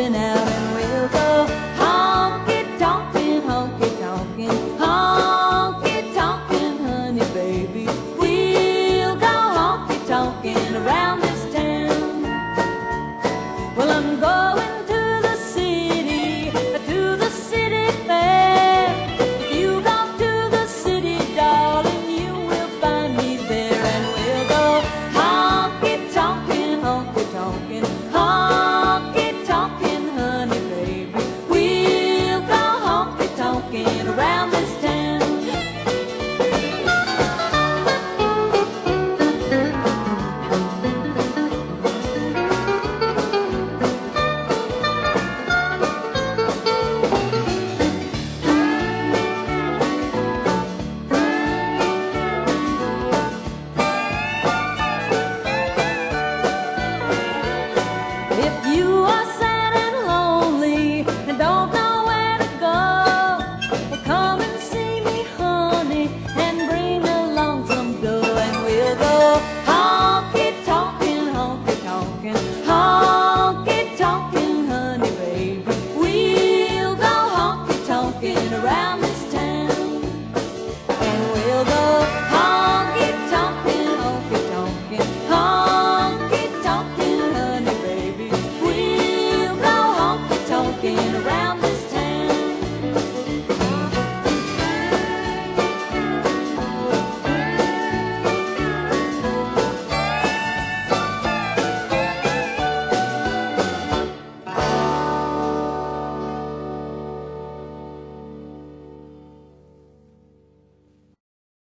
been out and walking around.